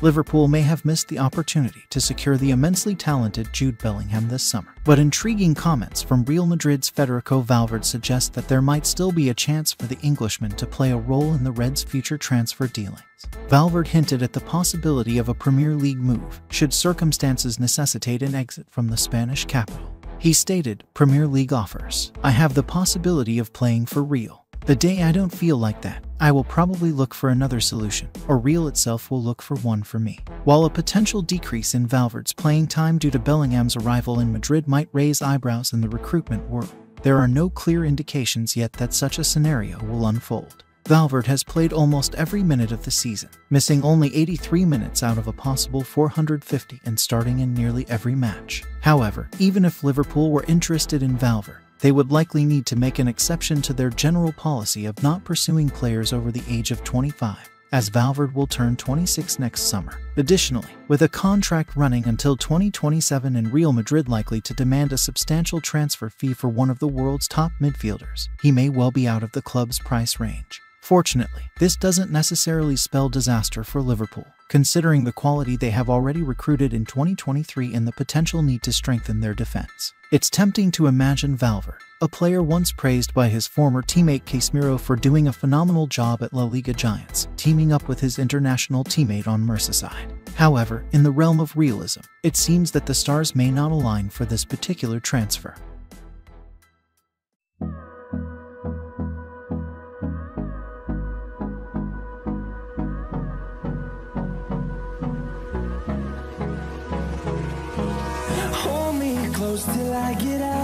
Liverpool may have missed the opportunity to secure the immensely talented Jude Bellingham this summer. But intriguing comments from Real Madrid's Federico Valverde suggest that there might still be a chance for the Englishman to play a role in the Reds' future transfer dealings. Valverde hinted at the possibility of a Premier League move should circumstances necessitate an exit from the Spanish capital. He stated, Premier League offers. I have the possibility of playing for Real. The day I don't feel like that, I will probably look for another solution, or Real itself will look for one for me. While a potential decrease in Valverde's playing time due to Bellingham's arrival in Madrid might raise eyebrows in the recruitment world, there are no clear indications yet that such a scenario will unfold. Valverde has played almost every minute of the season, missing only 83 minutes out of a possible 450 and starting in nearly every match. However, even if Liverpool were interested in Valverde, they would likely need to make an exception to their general policy of not pursuing players over the age of 25, as Valverde will turn 26 next summer. Additionally, with a contract running until 2027 and Real Madrid likely to demand a substantial transfer fee for one of the world's top midfielders, he may well be out of the club's price range. Fortunately, this doesn't necessarily spell disaster for Liverpool, considering the quality they have already recruited in 2023 and the potential need to strengthen their defense. It's tempting to imagine Valverde, a player once praised by his former teammate Casemiro for doing a phenomenal job at La Liga Giants, teaming up with his international teammate on Merseyside. However, in the realm of realism, it seems that the stars may not align for this particular transfer. Close till I get up.